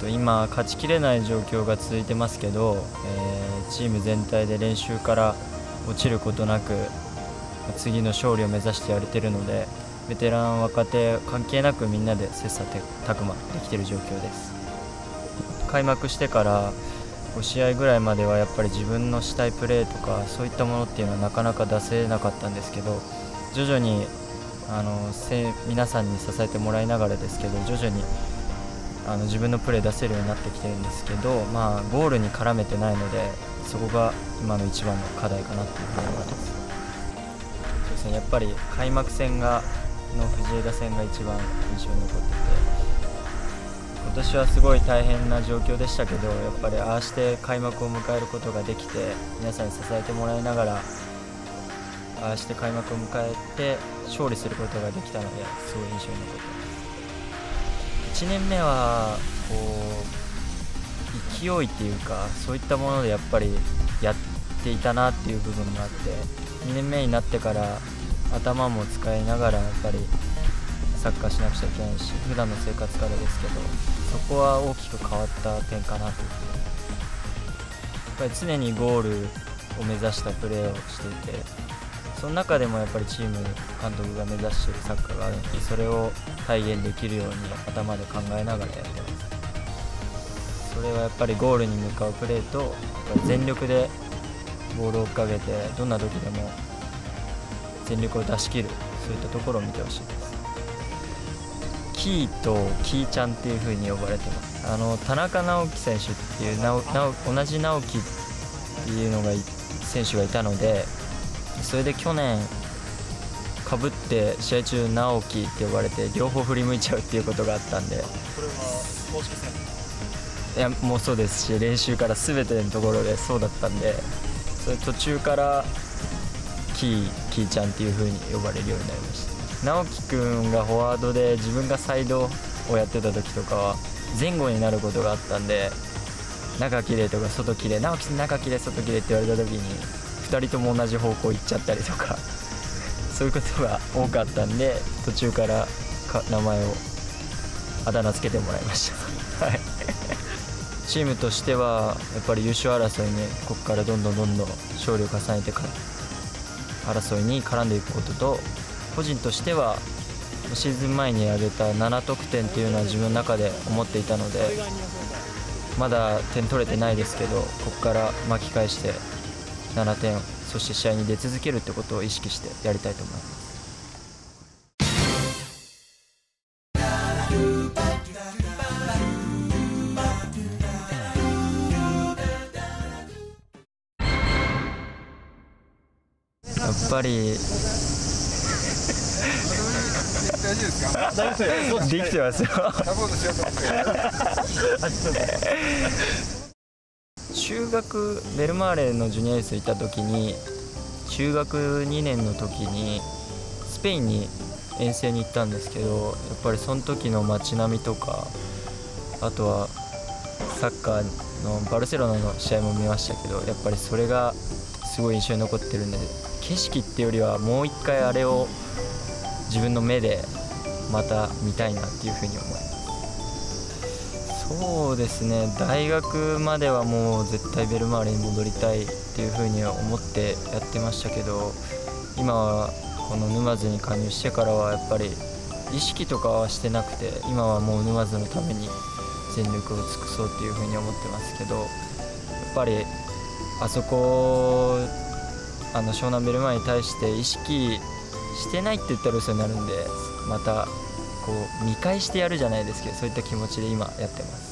と今勝ちきれない状況が続いてますけど、えー、チーム全体で練習から落ちることなく次の勝利を目指してやれてるのでベテラン若手関係なくみんなで切磋琢磨できてる状況です。開幕してから5試合ぐらいまではやっぱり自分のしたいプレーとかそういったものっていうのはなかなか出せなかったんですけど徐々にあの皆さんに支えてもらいながらですけど徐々にあの自分のプレー出せるようになってきてるんですけど、まあ、ゴールに絡めてないのでそこが今の一番の課題かなというふうに思います。そうですねやっぱり開幕戦がの藤枝戦が一番印象に残ってて今年はすごい大変な状況でしたけどやっぱりああして開幕を迎えることができて皆さんに支えてもらいながらああして開幕を迎えて勝利することができたのですごい印象に残ってます。1年目はこう勢いっていうかそういったものでやっぱりやっていたなっていう部分があって2年目になってから頭も使いながらやっぱりサッカーしなくちゃいけないし普段の生活からですけどそこは大きく変わった点かなと。やっぱり常にゴールを目指したプレーをしていてその中でもやっぱりチーム監督が目指しているサッカーがあるのでそれを体現できるように頭で考えながらやってますそれはやっぱりゴールに向かうプレーと全力でボールを追っかけてどんな時でも全力を出し切るそういったところを見てほしいです。キーとキーちゃんっていう風に呼ばれてます。あの田中直樹選手っていうなお同じ直樹っていうのが選手がいたのでそれで去年かぶって試合中直樹って呼ばれて両方振り向いちゃうっていうことがあったんで。いやもうそうです。し練習から全てのところでそうだったんで。それ途中からキーキーちゃんっていう風に呼ばれるようになりました。直樹くんがフォワードで自分がサイドをやってた時とかは前後になることがあったんで中きれいとか外きれい直樹中きれい外きれいって言われた時に2人とも同じ方向行っちゃったりとか そういうことが多かったんで途中から名前をあだ名つけてもらいました。はい。チームとしてはやっぱり優勝争いにここからどんどんどんどん勝利を重ねてから争いに絡んでいくことと個人としてはシーズン前に挙げた7得点っていうのは自分の中で思っていたのでまだ点取れてないですけどここから巻き返して7点そして試合に出続けるってことを意識してやりたいと思います。やっぱり大丈夫ですか？できてますよ。サポートしようと思って 中学ベルマーレのジュニアユース行った時に中学2年の時にスペインに遠征に行ったんですけどやっぱりその時の街並みとかあとはサッカーのバルセロナの試合も見ましたけどやっぱりそれがすごい印象に残ってるんで景色っていうよりはもう一回あれを自分の目でまた見たいなっていうふうに思います。そうですね。大学まではもう絶対ベルマーレに戻りたいっていうふうには思ってやってましたけど今はこの沼津に加入してからはやっぱり意識とかはしてなくて今はもう沼津のために全力を尽くそうっていうふうに思ってますけどやっぱりあそこあの湘南ベルマーレに対して意識してないって言ったら嘘になるんでまたこう見返してやるじゃないですけどそういった気持ちで今やってます。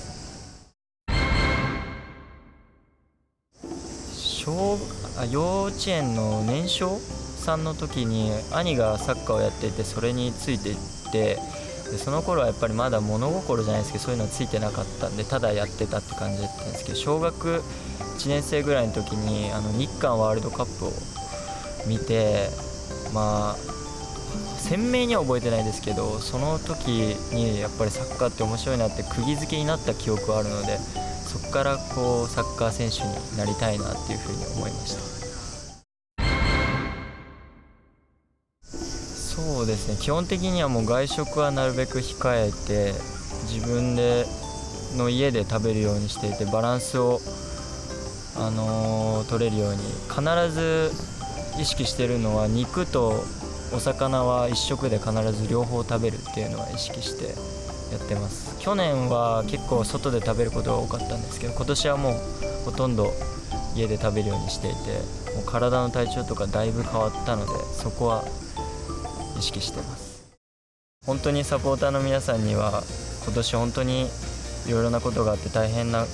小あ幼稚園の年少さんの時に兄がサッカーをやっていてそれについていってでその頃はやっぱりまだ物心じゃないですけどそういうのはついてなかったんでただやってたって感じだったんですけど小学1年生ぐらいの時にあの日韓ワールドカップを見てまあ鮮明には覚えてないですけどその時にやっぱりサッカーって面白いなって釘付けになった記憶はあるのでそこからこうサッカー選手になりたいなっていうふうに思いました。そうですね。基本的にはもう外食はなるべく控えて自分での家で食べるようにしていてバランスを、あのー取れるように必ず意識してるのは肉とお魚は1食で必ず両方食べるっていうのは意識してやってます。去年は結構外で食べることが多かったんですけど今年はもうほとんど家で食べるようにしていてもう体の体調とかだいぶ変わったのでそこは意識してます。本当にサポーターの皆さんには今年本当にいろいろなことがあって大変な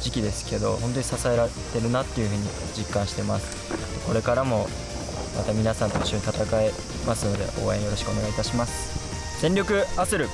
時期ですけど本当に支えられてるなっていうふうに実感してます。これからもまた皆さんと一緒に戦えますので応援よろしくお願いいたします。全力アスル。